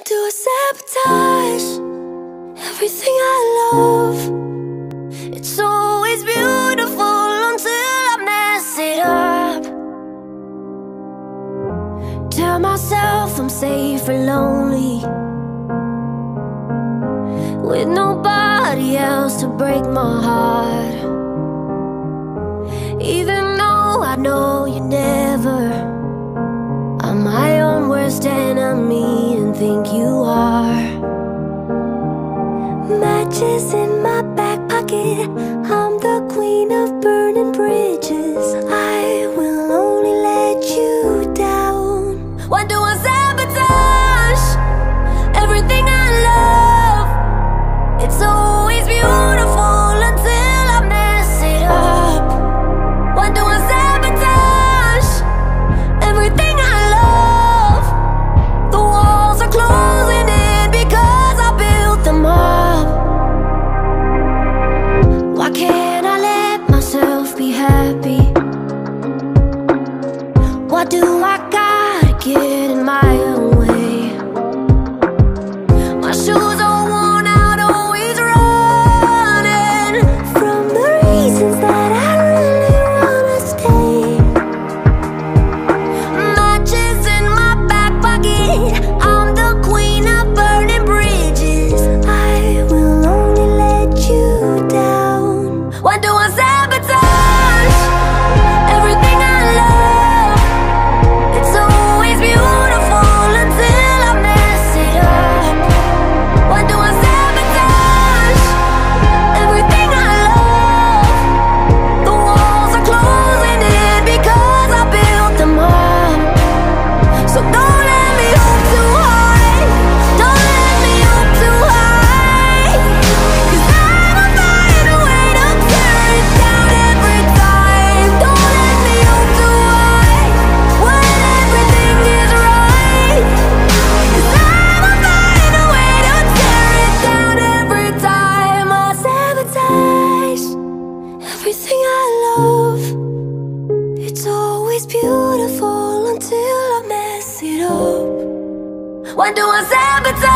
I do sabotage everything I love. It's always beautiful until I mess it up. Tell myself I'm safe and lonely with nobody else to break my heart. Even though I know you never worst enemy and think you are. Matches in my back pocket. I'm the queen of burning bridges. What do everything I love. It's always beautiful until I mess it up. When do I sabotage?